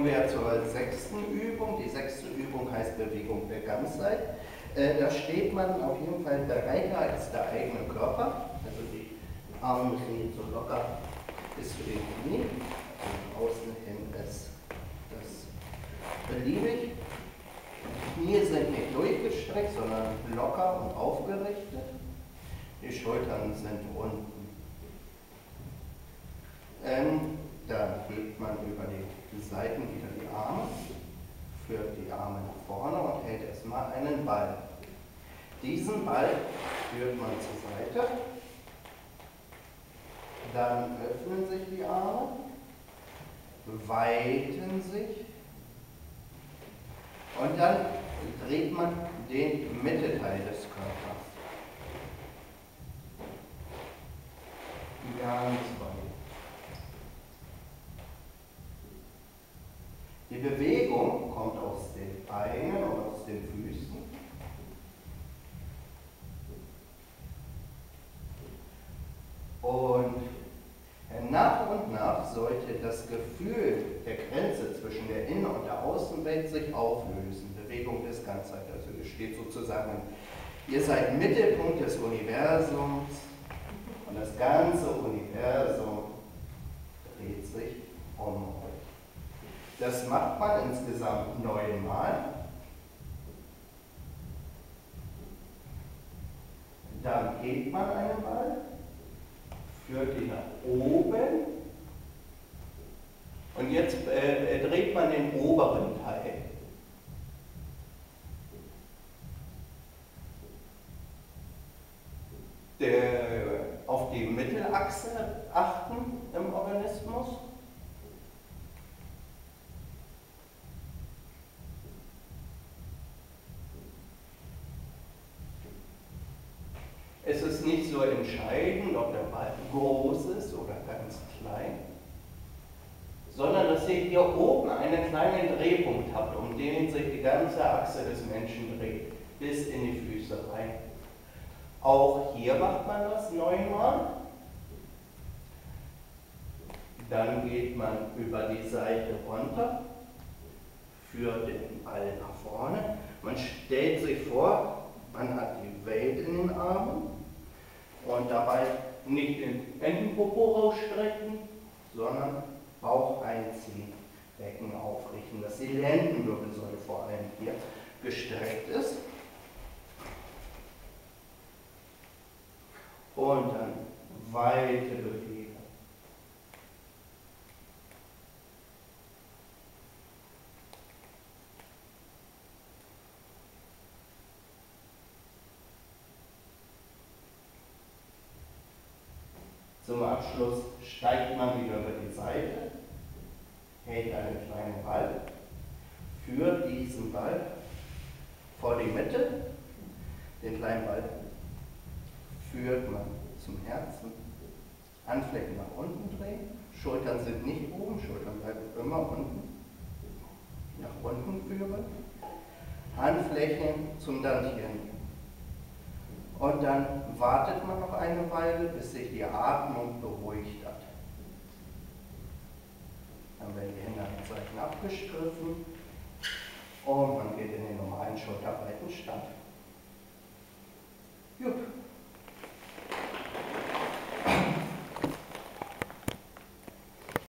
kommen wir zur sechsten Übung. Die sechste Übung heißt Bewegung der Ganzheit. Äh, da steht man auf jeden Fall breiter als der eigene Körper. Also die Arme nicht so locker bis zu den Knie. Also außen hin ist das beliebig. Die Knie sind nicht durchgestreckt, sondern locker und aufgerichtet. Die Schultern sind unten. Ähm, man über die Seiten wieder die Arme, führt die Arme nach vorne und hält erstmal einen Ball. Diesen Ball führt man zur Seite, dann öffnen sich die Arme, weiten sich und dann dreht man den Mittelteil des Körpers. Ganz weit. Die Bewegung kommt aus den Beinen und aus den Füßen. Und nach und nach sollte das Gefühl der Grenze zwischen der Innen- und der Außenwelt sich auflösen. Bewegung des Ganzheit. Also es steht sozusagen, ihr seid Mittelpunkt des Universums und das ganze Universum dreht sich um. Das macht man insgesamt neunmal. Dann hebt man einen Ball, führt ihn nach oben und jetzt äh, dreht man den oberen Teil. Der, auf die Mittelachse achten im Organismus. Ist nicht so entscheidend, ob der Ball groß ist oder ganz klein, sondern dass ihr hier oben einen kleinen Drehpunkt habt, um den sich die ganze Achse des Menschen dreht, bis in die Füße rein. Auch hier macht man das neunmal. Dann geht man über die Seite runter, führt den Ball nach vorne. Man stellt sich vor, man hat die Welt in den Armen und dabei nicht den Entenpopo rausstrecken, sondern Bauch einziehen, Becken aufrichten, dass die Lendenwirbelsäule vor allem hier gestreckt ist. Und dann weite Bewegung. Zum Abschluss steigt man wieder über die Seite, hält einen kleinen Ball, führt diesen Ball vor die Mitte, den kleinen Ball führt man zum Herzen, Handflächen nach unten drehen, Schultern sind nicht oben, Schultern bleiben immer unten, nach unten führen, Handflächen zum Dantieren und dann wartet man noch eine Weile, bis sich die Atmung beruhigt hat. Dann werden die Hände an Seiten abgestriffen und man geht in den normalen Schulterbreitenstand.